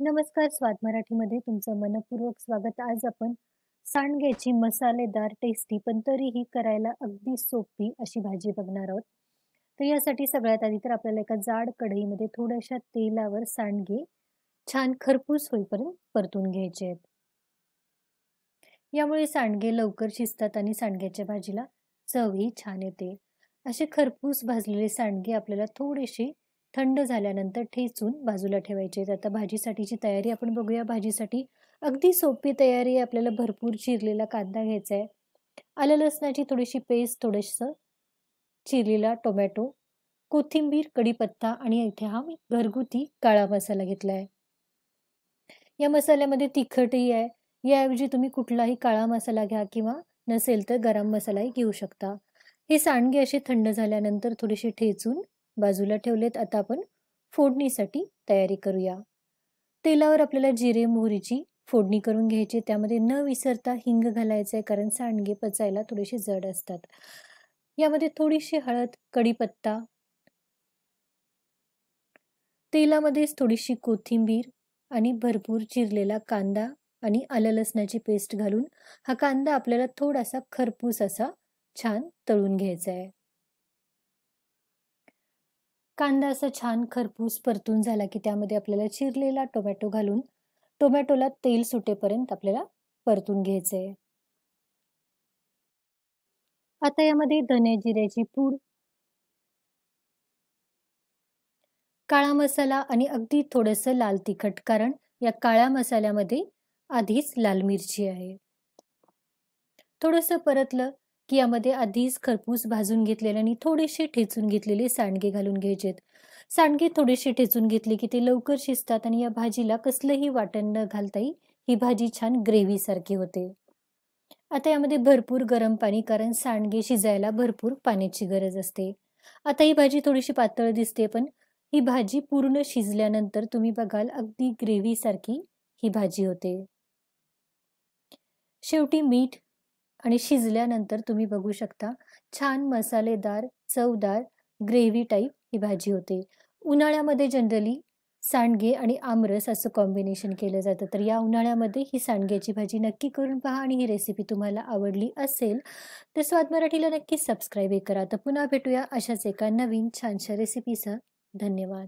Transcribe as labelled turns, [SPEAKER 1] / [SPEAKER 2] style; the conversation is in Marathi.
[SPEAKER 1] नमस्कार स्वाद मराठीमध्ये तुमचं मनपूर्वक स्वागत. आज आपण सांडग्याची मसालेदार, टेस्टी पण तरीही करायला अगदी सोपी अशी भाजी बघणार आहोत. तर यासाठी सगळ्यात आधी तर आपल्याला एका जाड कढईमध्ये थोड्याशा तेलावर सांडगे छान खरपूस होईपर्यंत परतून घ्यायचे आहेत. यामुळे सांडगे लवकर शिजतात आणि सांडग्याच्या भाजीला चवही छान येते. असे खरपूस भाजलेले सांडगे आपल्याला थोडेसे थंड झाल्यानंतर ठेचून बाजूला ठेवायचे. आता भाजीसाठीची तयारी आपण बघूया. भाजीसाठी अगदी सोपी तयारी आपल्याला भरपूर चिरलेला कांदा घ्यायचा आहे. आलं लसणाची थोडीशी पेस्ट थोडंसं चिरलेला टोमॅटो कोथिंबीर कढीपत्ता आणि इथे हा मी घरगुती काळा मसाला घेतला आहे या मसाल्यामध्ये तिखटही आहे. याऐवजी तुम्ही कुठलाही काळा मसाला घ्या किंवा नसेल तर गरम मसालाही घेऊ शकता. हे सांडगे असे थंड झाल्यानंतर थोडेसे ठेचून बाजूला ठेवलेत. आता आपण फोडणीसाठी तयारी करूया. तेलावर आपल्याला जिरे मोहरीची फोडणी करून घ्यायची. त्यामध्ये न विसरता हिंग घालायचं आहे कारण सांडगे पचायला थोडेसे जड असतात. यामध्ये थोडीशी हळद कढीपत्ता तेलामध्येच थोडीशी कोथिंबीर आणि भरपूर चिरलेला कांदा आणि आलं लसणाची पेस्ट घालून हा कांदा आपल्याला थोडासा खरपूस असा छान तळून घ्यायचा आहे कांदा असा छान खरपूस परतून झाला की त्यामध्ये आपल्याला चिरलेला टोमॅटो घालून टोमॅटोला तेल सुटेपर्यंत आपल्याला परतून घ्यायचं आहे आता यामध्ये धने जिऱ्याची पूड काळा मसाला आणि अगदी थोडस लाल तिखट कारण या काळ्या मसाल्यामध्ये आधीच लाल मिरची आहे. थोडस परतलं की यामध्ये आधीच खरपूस भाजून घेतलेले आणि थोडेसे ठेचून घेतलेले सांडगे घालून घ्यायचेत. सांडगे थोडेसे ठेचून घेतले की ते लवकर शिजतात आणि या भाजीला कसलंही वाटण न घालताही ही भाजी छान ग्रेव्हीसारखी होते. आता यामध्ये भरपूर गरम पाणी कारण सांडगे शिजायला भरपूर पाण्याची गरज असते. आता ही भाजी थोडीशी पातळ दिसते पण ही भाजी पूर्ण शिजल्यानंतर तुम्ही बघाल अगदी ग्रेव्हीसारखी ही भाजी होते. शेवटी मीठ आणि शिजल्यानंतर तुम्ही बघू शकता छान मसालेदार चवदार ग्रेव्ही टाईप ही भाजी होते. उन्हाळ्यामध्ये जनरली सांडगे आणि आमरस असं कॉम्बिनेशन केलं जातं. तर या उन्हाळ्यामध्ये ही सांडग्याची भाजी नक्की करून पहा आणि ही रेसिपी तुम्हाला आवडली असेल तर स्वाद मराठीला नक्की सबस्क्राईबही करा. तर पुन्हा भेटूया अशाच एका नवीन छानशा रेसिपीसह धन्यवाद.